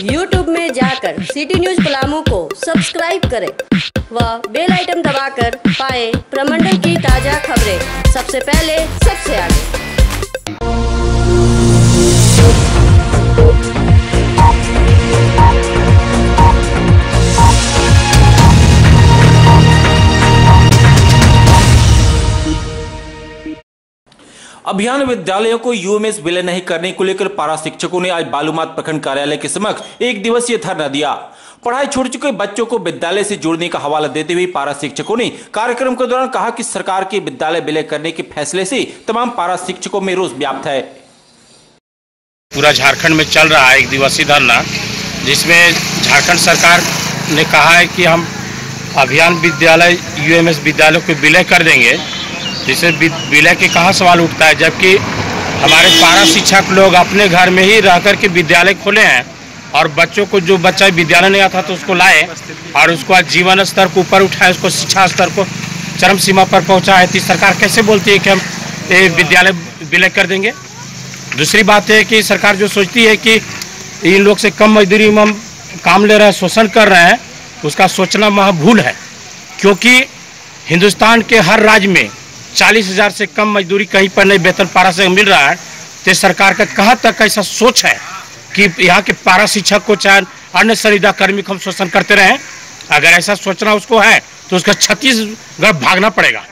YouTube में जाकर city news Palamu को सब्सक्राइब करें व बेल आइटम दबाकर पाएँ प्रमंडल की ताज़ा खबरें। सबसे पहले, सबसे आगे। अभियान विद्यालयों को यूएमएस विलय नहीं करने को लेकर पारा शिक्षकों ने आज बालूमात प्रखंड कार्यालय के समक्ष एक दिवसीय धरना दिया। पढ़ाई छोड़ चुके बच्चों को विद्यालय से जोड़ने का हवाला देते हुए पारा शिक्षकों ने कार्यक्रम के दौरान कहा कि सरकार के विद्यालय विलय करने के फैसले से तमाम पारा शिक्षकों में रोष व्याप्त है। पूरा झारखंड में चल रहा है एक दिवसीय धरना, जिसमें झारखंड सरकार ने कहा है कि हम अभियान विद्यालय, यूएमएस विद्यालय को विलय कर देंगे। जिससे वि- विलय के कहाँ सवाल उठता है, जबकि हमारे पारा शिक्षक लोग अपने घर में ही रह कर के विद्यालय खोले हैं और बच्चों को, जो बच्चा विद्यालय नहीं आता तो उसको लाए और उसको आज जीवन स्तर को ऊपर उठाए, उसको शिक्षा स्तर को चरम सीमा पर पहुँचाए तो सरकार कैसे बोलती है कि हम ये विद्यालय विलय कर देंगे? दूसरी बात है कि सरकार जो सोचती है कि इन लोग से कम मजदूरी में हम काम ले रहे हैं, शोषण कर रहे हैं, उसका सोचना महा भूल है, क्योंकि हिंदुस्तान के हर राज्य में चालीस हज़ार से कम मजदूरी कहीं पर नहीं वेतन पारा से मिल रहा है। तो सरकार का कहाँ तक ऐसा सोच है कि यहाँ के पारा शिक्षक को चाहे अन्य संविदा कर्मी को हम शोषण करते रहे? अगर ऐसा सोचना उसको है तो उसका छत्तीसगढ़ भागना पड़ेगा।